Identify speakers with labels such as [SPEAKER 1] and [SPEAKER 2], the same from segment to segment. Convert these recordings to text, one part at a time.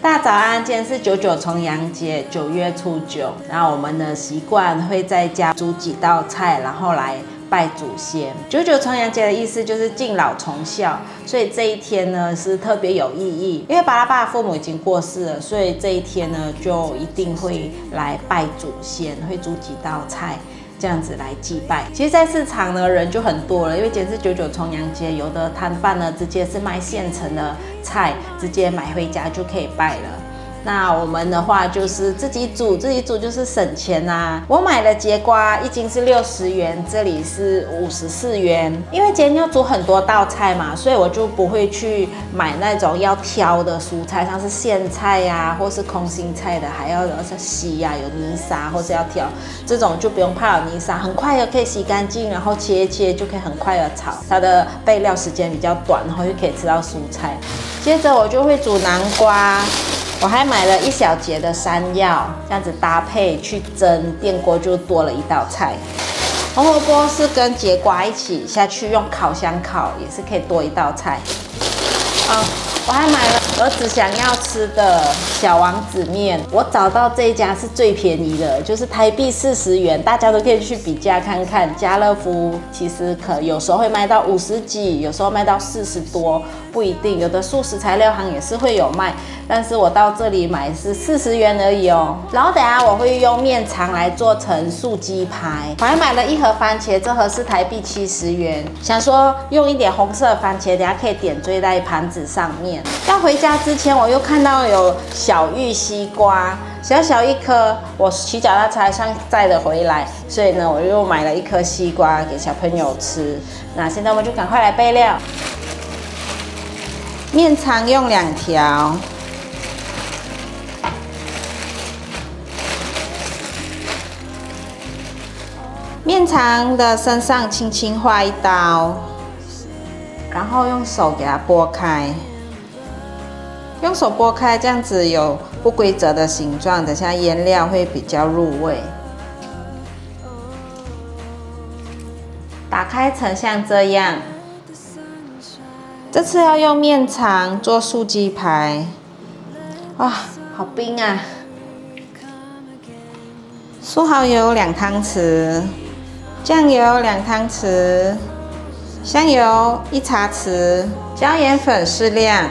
[SPEAKER 1] 大家早安，今天是九九重阳节，九月初九。然后我们的习惯会在家煮几道菜，然后来拜祖先。九九重阳节的意思就是敬老从孝，所以这一天呢是特别有意义。因为巴拉巴父母已经过世了，所以这一天呢就一定会来拜祖先，会煮几道菜。这样子来祭拜，其实，在市场呢人就很多了，因为今天是九九重阳节，有的摊贩呢直接是卖现成的菜，直接买回家就可以拜了。那我们的话就是自己煮，自己煮就是省钱呐。我买了节瓜，一斤是六十元，这里是五十四元。因为今天要煮很多道菜嘛，所以我就不会去买那种要挑的蔬菜，像是苋菜呀，或是空心菜的，还要洗呀，有泥沙或是要挑，这种就不用怕有泥沙，很快的可以洗干净，然后切一切就可以很快的炒，它的备料时间比较短，然后就可以吃到蔬菜。接着我就会煮南瓜。我还买了一小节的山药，这样子搭配去蒸，电锅就多了一道菜。红萝卜是跟节瓜一起下去用烤箱烤，也是可以多一道菜。啊，我还买了儿子想要吃的小王子面，我找到这一家是最便宜的，就是台币四十元，大家都可以去比价看看。家乐福其实可有时候会卖到五十几，有时候卖到四十多，不一定。有的素食材料行也是会有卖。但是我到这里买是四十元而已哦。然后等下我会用面肠来做成素鸡排。我还买了一盒番茄，这盒是台币七十元。想说用一点红色番茄，等下可以点缀在盘子上面。要回家之前，我又看到有小玉西瓜，小小一颗，我骑脚踏车上载的回来，所以呢，我又买了一颗西瓜给小朋友吃。那现在我们就赶快来备料，面肠用两条。面肠的身上轻轻划一刀，然后用手给它拨开，用手拨开，这样子有不规则的形状，等下腌料会比较入味。打开成像这样，这次要用面肠做素鸡排，哇，好冰啊！素蚝油两汤匙。酱油两汤匙，香油一茶匙，椒盐粉适量，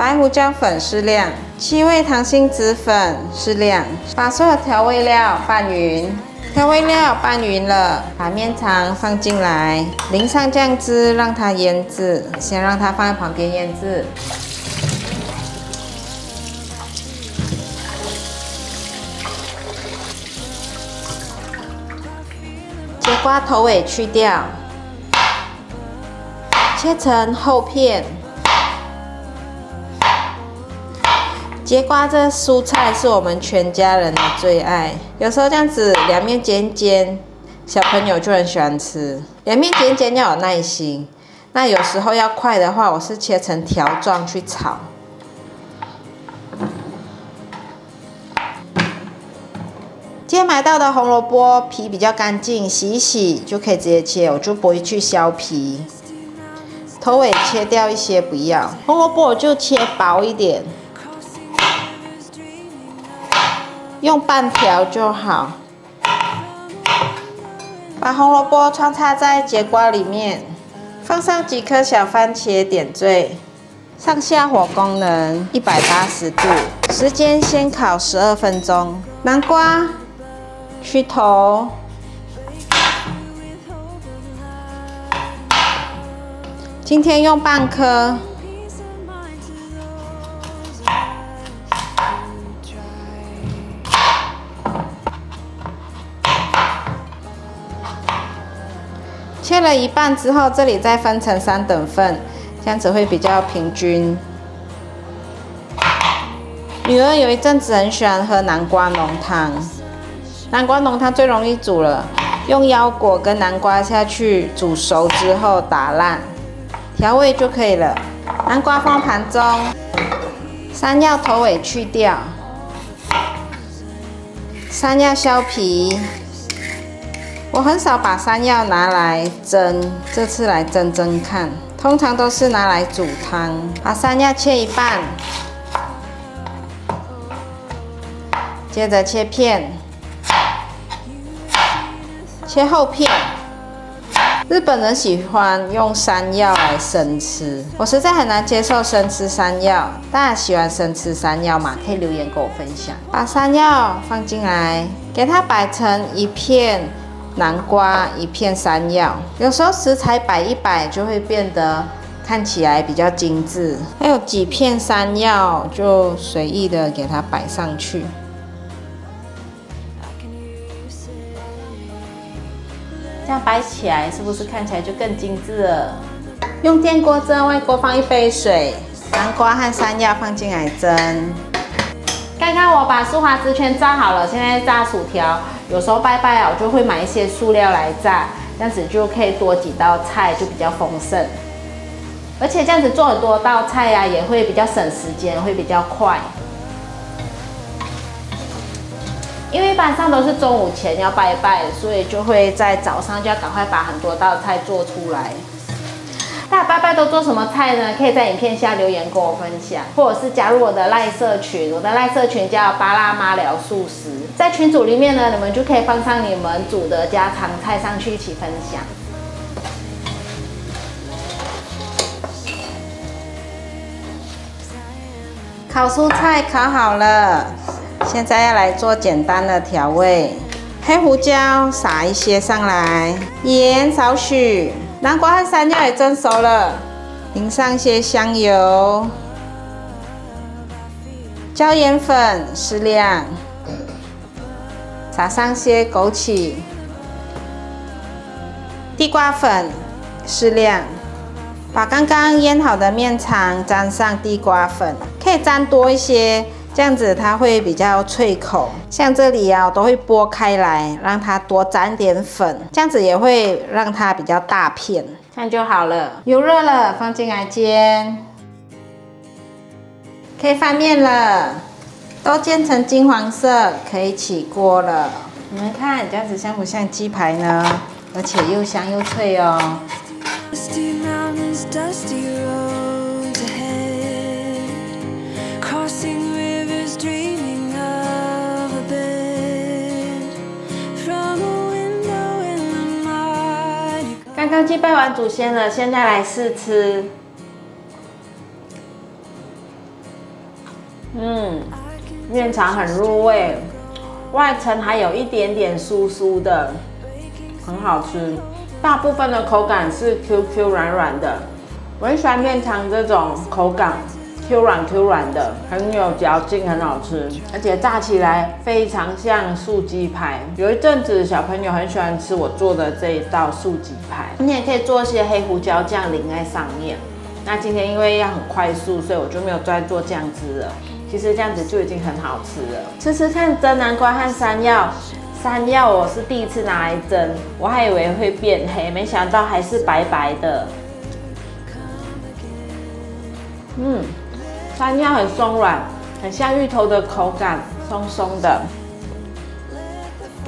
[SPEAKER 1] 白胡椒粉适量，七味糖心子粉适量，把所有调味料拌匀。调味料拌匀了，把面肠放进来，淋上酱汁，让它腌制。先让它放在旁边腌制。瓜头尾去掉，切成厚片。节瓜这蔬菜是我们全家人的最爱，有时候这样子两面煎煎，小朋友就很喜欢吃。两面煎煎要有耐心，那有时候要快的话，我是切成条状去炒。今天买到的红萝卜皮比较干净，洗一洗就可以直接切，我就不会去削皮。头尾切掉一些不要，红萝卜我就切薄一点，用半条就好。把红萝卜穿插在节瓜里面，放上几颗小番茄点缀，上下火功能一百八十度，时间先烤十二分钟。南瓜。去头，今天用半颗，切了一半之后，这里再分成三等份，这样子会比较平均。女儿有一阵子很喜欢喝南瓜浓汤。南瓜浓汤最容易煮了，用腰果跟南瓜下去煮熟之后打烂，调味就可以了。南瓜放盘中，山药头尾去掉，山药削皮，我很少把山药拿来蒸，这次来蒸蒸看。通常都是拿来煮汤。把山药切一半，接着切片，切厚片。日本人喜欢用山药来生吃，我实在很难接受生吃山药。大家喜欢生吃山药吗？可以留言跟我分享。把山药放进来，给它摆成一片南瓜，一片山药。有时候食材摆一摆，就会变得看起来比较精致。还有几片山药，就随意的给它摆上去。这样摆起来是不是看起来就更精致了？用电锅蒸，外锅放一杯水，南瓜和山药放进来蒸。刚刚我把酥滑汁圈炸好了，现在炸薯条。有时候拜拜啊，我就会买一些塑料来炸，这样子就可以多几道菜，就比较丰盛。而且这样子做很多道菜呀，也会比较省时间，会比较快。因为一般上都是中午前要拜拜，所以就会在早上就要赶快把很多道菜做出来。大家拜拜都做什么菜呢？可以在影片下留言跟我分享，或者是加入我的赖社群。我的赖社群叫巴拉妈聊素食，在群组里面呢，你们就可以放上你们煮的家常菜上去一起分享。烤蔬菜烤好了。现在要来做简单的调味，黑胡椒撒一些上来，盐少许，南瓜和山药也蒸熟了，淋上些香油，椒盐粉适量，撒上些枸杞，地瓜粉适量，把刚刚腌好的面肠沾上地瓜粉，可以沾多一些。这样子它会比较脆口，像这里啊，我都会剥开来，让它多沾点粉，这样子也会让它比较大片，这样就好了。油热了，放进来煎，可以翻面了，都煎成金黄色，可以起锅了。你们看这样子像不像鸡排呢？而且又香又脆哦。刚刚祭拜完祖先了，现在来试吃。嗯，面肠很入味，外层还有一点点酥酥的，很好吃。大部分的口感是 Q Q 软软的，我很喜欢面肠这种口感。Q 软 Q 软的，很有嚼劲，很好吃，而且炸起来非常像素鸡排。有一阵子小朋友很喜欢吃我做的这一道素鸡排，你也可以做一些黑胡椒酱淋在上面。那今天因为要很快速，所以我就没有再做酱汁了。其实这样子就已经很好吃了。吃吃看蒸南瓜和山药，山药我是第一次拿来蒸，我还以为会变黑，没想到还是白白的。嗯。山药很松软，很像芋头的口感，松松的。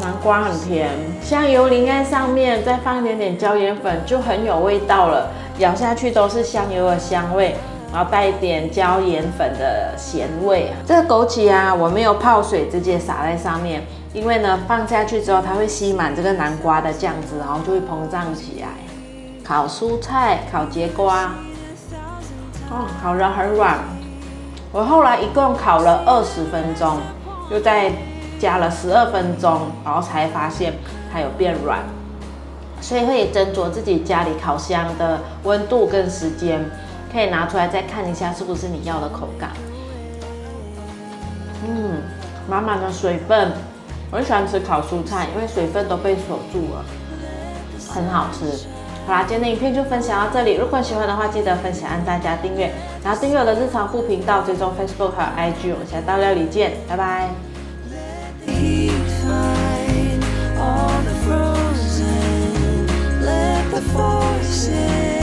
[SPEAKER 1] 南瓜很甜，香油淋在上面，再放一点点椒盐粉，就很有味道了。咬下去都是香油的香味，然后带一点椒盐粉的咸味。这个枸杞啊，我没有泡水，直接撒在上面，因为呢，放下去之后它会吸满这个南瓜的酱汁，然后就会膨胀起来。烤蔬菜，烤节瓜，哦，烤得很软。我后来一共烤了二十分钟，又再加了十二分钟，然后才发现它有变软，所以可以斟酌自己家里烤箱的温度跟时间，可以拿出来再看一下是不是你要的口感。嗯，满满的水分，我很喜欢吃烤蔬菜，因为水分都被锁住了，很好吃。好啦，今天的影片就分享到这里。如果喜欢的话，记得分享、按大家订阅，然后订阅我的日常副频道，追踪 Facebook 和 IG。我们下道料理见，拜拜。All the frozen, let the force in.